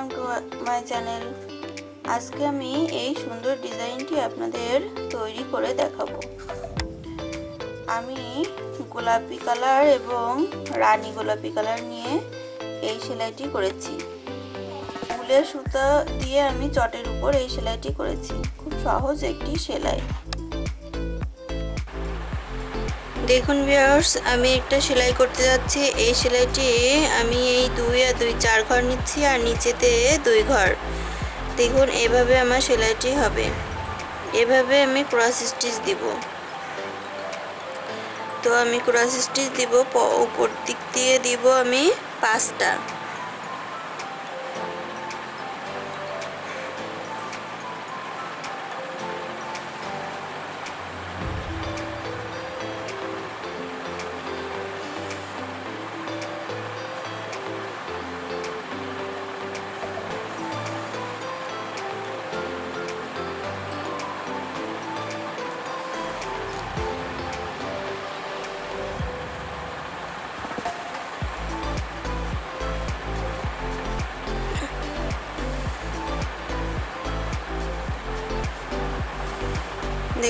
Welcome to my channel. আজকে আমি এই সুন্দর ডিজাইনটি আপনাদের তৈরি করে দেখাবো। আমি গোলাপি কালার এবং রানী গোলাপি কালার নিয়ে এই সেলাইটি করেছি। ফুলের সুতা দিয়ে আমি চটের উপর এই সেলাইটি করেছি। খুব সহজ একটি সেলাই। দেখুন ভিউয়ার্স আমি একটা সেলাই করতে যাচ্ছি। এই সেলাইটি আমি এই দুই আর দুই চার ঘর নিচ্ছি আর নিচেতে দুই ঘর। দেখুন, এভাবে আমার সেলাইটি হবে। এভাবে আমি ক্রস স্টিচ দিব। তো আমি ক্রস স্টিচ দিব উপর দিক দিয়ে দিব আমি পাঁচটা।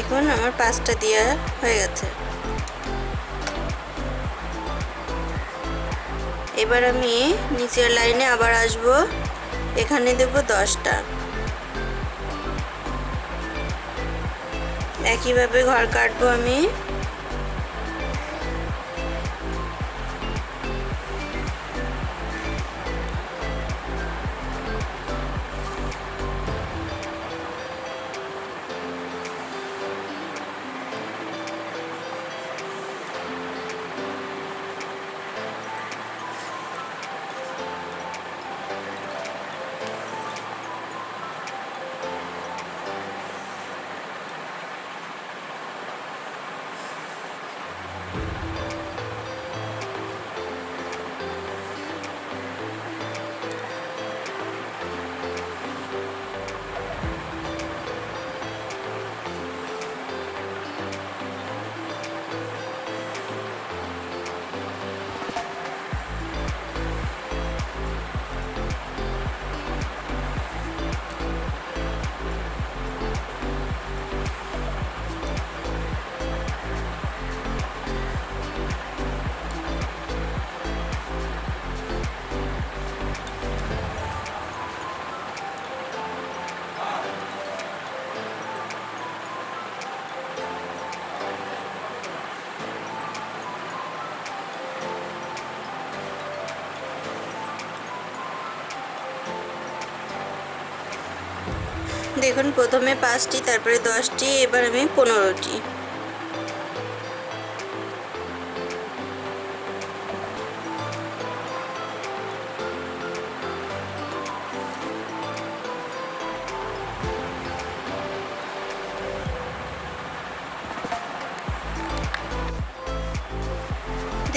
দেখুন, আমার পাঁচটা দেওয়া হয়ে গেছে। এবার আমি নিচের লাইনে আবার আসব। এখানে দেব দশটা। একইভাবে ঘর কাটবো আমি। দেখুন, প্রথমে পাঁচটি, তারপরে দশটি, এবার আমি পনেরোটি।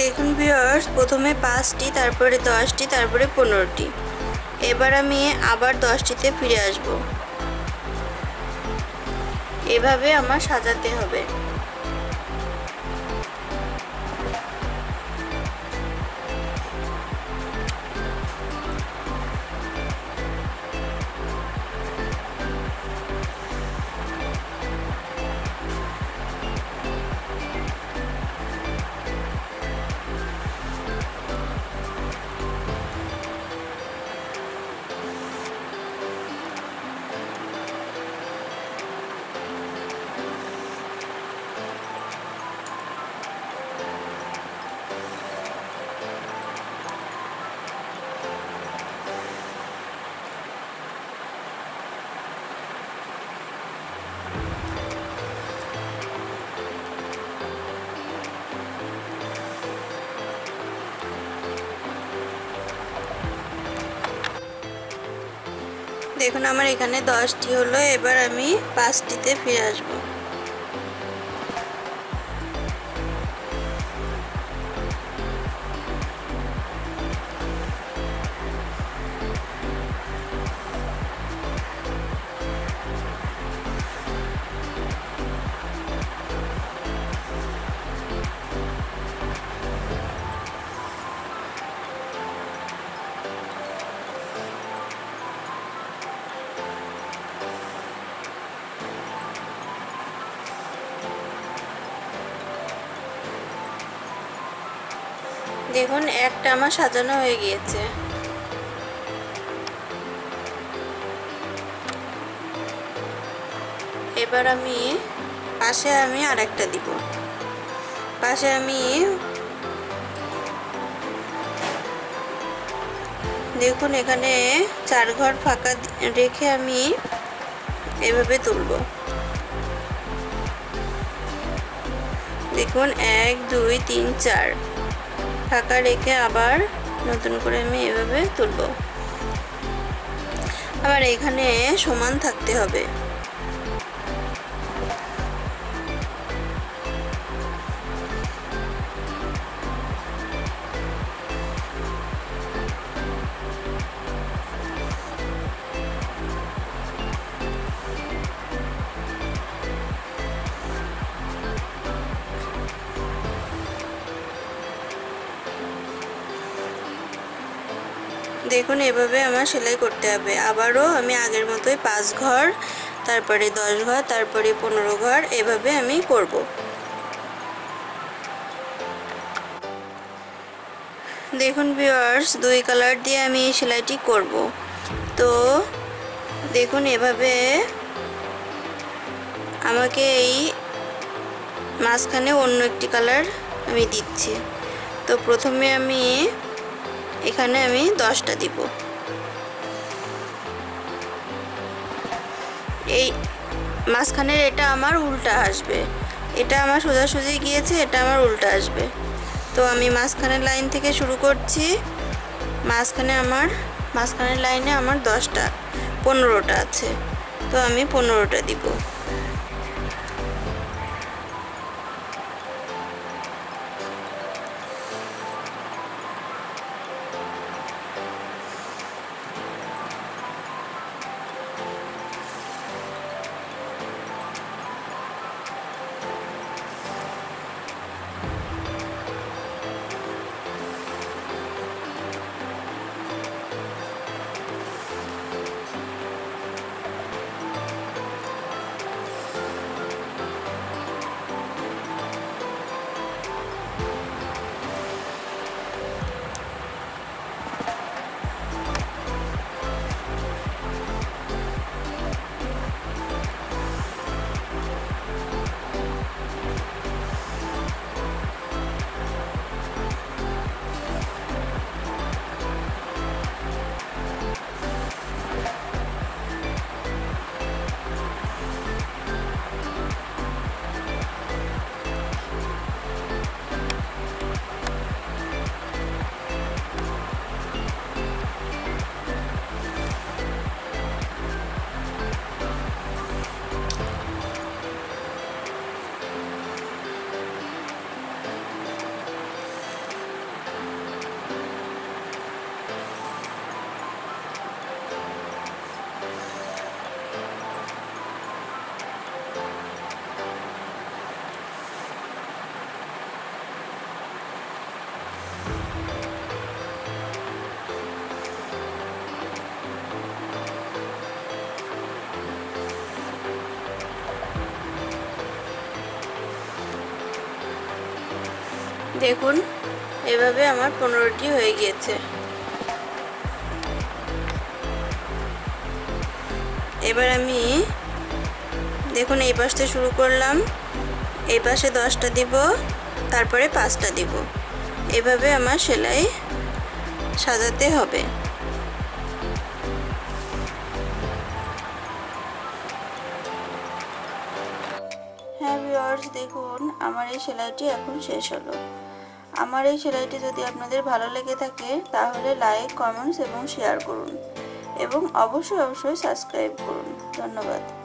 দেখুন ভিউয়ার্স প্রথমে পাঁচটি, তারপরে দশটি, তারপরে পনেরোটি। এবার আমি আবার দশটিতে ফিরে আসব। এভাবে আমার সাজাতে হবে। দেখুন আমার এখানে দশটি হলো এবার আমি পাঁচটিতে ফিরে আসব। দেখুন, একটা আমার সাজানো হয়ে গিয়েছে। এবার আমি, পাশে আমি আরেকটা দিব। পাশে আমি, দেখুন, এখানে চার ঘর ফাঁকা রেখে আমি এভাবে তুলব। দেখুন, এক, দুই, তিন, চার। ফাঁকা রেখে আবার নতুন করে আমি এভাবে তুলব। আবার এখানে সমান থাকতে হবে। দেখুন, এভাবে আমার সেলাই করতে হবে। আবারও আমি আগের মতোই পাঁচ ঘর, তারপরে দশ ঘর, তারপরে পনেরো ঘর, এভাবে আমি করব। দেখুন ভিউয়ার্স দুই কালার দিয়ে আমি এই সেলাইটি করব। তো দেখুন, এভাবে আমাকে এই মাঝখানে অন্য একটি কালার আমি দিচ্ছি। তো প্রথমে আমি এখানে আমি দশটা দিব। এই মাঝখানের এটা আমার উল্টা আসবে। এটা আমার সোজাসুজি গিয়েছে, এটা আমার উল্টা আসবে। তো আমি মাঝখানের লাইন থেকে শুরু করছি। মাঝখানে আমার, মাঝখানের লাইনে আমার দশটা, পনেরোটা আছে। তো আমি পনেরোটা দিব। দেখুন, এভাবে আমার পনেরোটি হয়ে গিয়েছে। এবার আমি, দেখুন, এই পাশটা শুরু করলাম। এই পাশে দশটা দিব, তারপরে পাঁচটা দিব। এভাবে আমার সেলাই সাজাতে হবে। হ্যাঁ ভিউয়ার্স, দেখুন, আমার এই সেলাইটি এখন শেষ হলো। আমার এই সেলাইটি যদি আপনাদের ভালো লেগে থাকে, তাহলে লাইক কমেন্টস এবং শেয়ার করুন। এবং অবশ্যই অবশ্যই সাবস্ক্রাইব করুন। ধন্যবাদ।